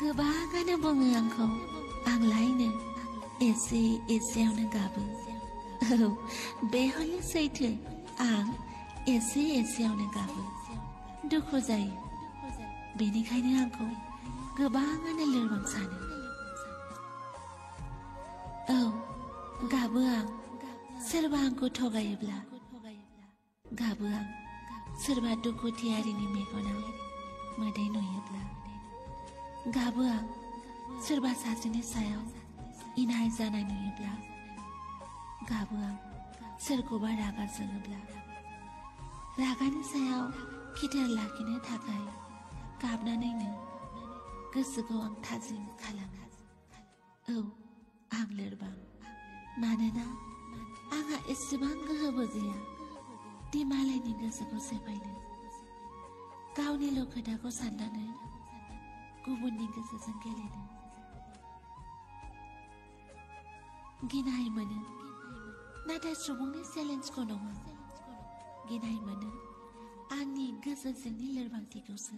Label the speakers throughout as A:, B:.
A: गोबाङानो बुङो आंखौ आंलायनो एसे एसेयावनो गाबो औ बे हले सैथो आं एसे एसेयावनो गाबो दुखु जायो बेनिखायनो आंखौ गोबाङानो लोरबां सानो औ गाबो आं सोरबा आंखौ थगायोब्ला गाबो आं सोरबा दुखुथियारिनि मेगनाव मोदै नुयोब्ला गाबो आं सोरबा सासेनि सायाव इनाय जानाय नुयोब्ला गाबो आं सोरखौबा रागा जोङोब्ला। रागानि सायाव खिथेर लाखिनो थाखाय गाबनानैनो गोसोखौ आं थाजिम खालामो। औ आं लोरबां। मानोना आंहा एसेबां गोहोबो गैया दि मालायनि गोसोखौ सेफायनो। गावनिल' खोथाखौ साननानै गुबुननि गोसोजों गेलेनो गिनाय मोनो नाथाय सुबुंनि चेलेन्जखौ नङा गिनाय मोनो आंनि गोसो सिंनि लोरबांथिखौसो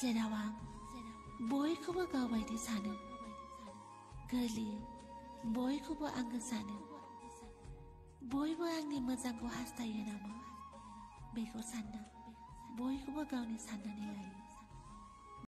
A: जेराव आं बयखौबो गावबायदि सानो गोरलैयै बयखौबो आंगो सानो बयबो आंनि मोजांखौ हास्थायो नामा बेखौ सानना बयखौबो गावनि साननानै लायो